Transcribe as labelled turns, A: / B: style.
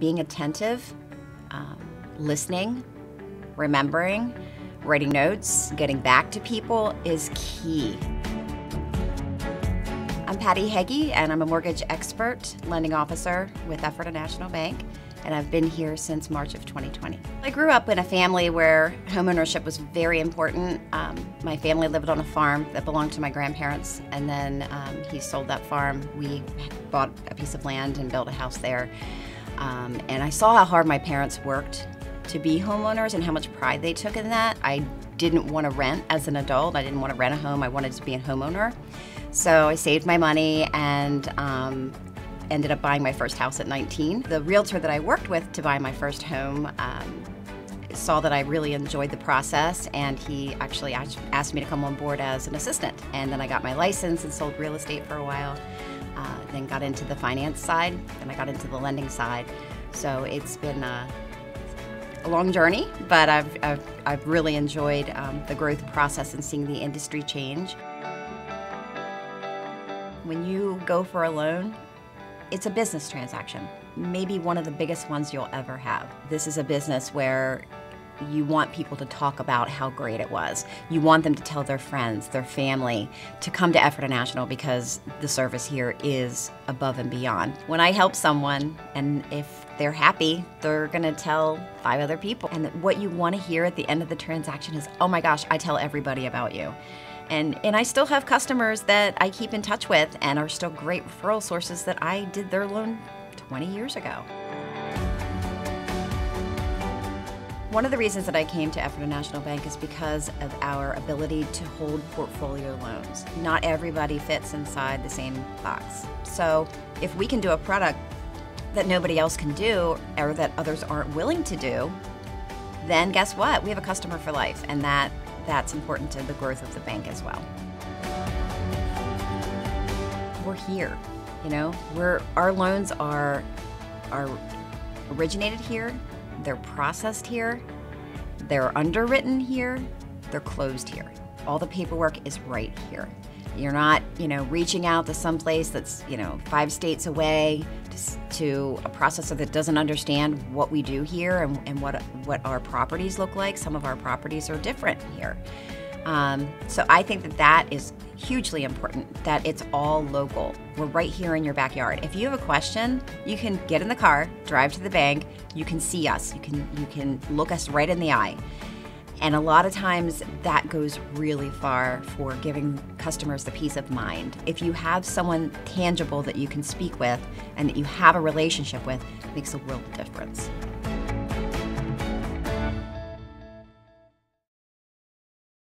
A: being attentive, um, listening, remembering, writing notes, getting back to people is key. I'm Patty Heagy, and I'm a mortgage expert, lending officer with Ephrata National Bank, and I've been here since March of 2020. I grew up in a family where homeownership was very important. Um, my family lived on a farm that belonged to my grandparents, and then um, he sold that farm. We bought a piece of land and built a house there. Um, and I saw how hard my parents worked to be homeowners and how much pride they took in that. I didn't want to rent as an adult. I didn't want to rent a home. I wanted to be a homeowner. So I saved my money and um, ended up buying my first house at 19. The realtor that I worked with to buy my first home um, saw that I really enjoyed the process and he actually asked me to come on board as an assistant. And then I got my license and sold real estate for a while. Uh, then got into the finance side, and I got into the lending side. So it's been a, a long journey, but I've, I've, I've really enjoyed um, the growth process and seeing the industry change. When you go for a loan, it's a business transaction, maybe one of the biggest ones you'll ever have. This is a business where you want people to talk about how great it was. You want them to tell their friends, their family, to come to Ephrata National because the service here is above and beyond. When I help someone, and if they're happy, they're gonna tell five other people. And what you wanna hear at the end of the transaction is, oh my gosh, I tell everybody about you. And, and I still have customers that I keep in touch with and are still great referral sources that I did their loan 20 years ago. One of the reasons that I came to Ephrata National Bank is because of our ability to hold portfolio loans. Not everybody fits inside the same box. So if we can do a product that nobody else can do or that others aren't willing to do, then guess what? We have a customer for life and that that's important to the growth of the bank as well. We're here, you know, we're our loans are are originated here, they're processed here, they're underwritten here, they're closed here. All the paperwork is right here. You're not, you know, reaching out to some place that's, you know, five states away to, to a processor that doesn't understand what we do here and, and what what our properties look like. Some of our properties are different here. Um, so I think that that is hugely important that it's all local. We're right here in your backyard. If you have a question, you can get in the car, drive to the bank, you can see us, you can you can look us right in the eye. And a lot of times that goes really far for giving customers the peace of mind. If you have someone tangible that you can speak with and that you have a relationship with, it makes a world of difference.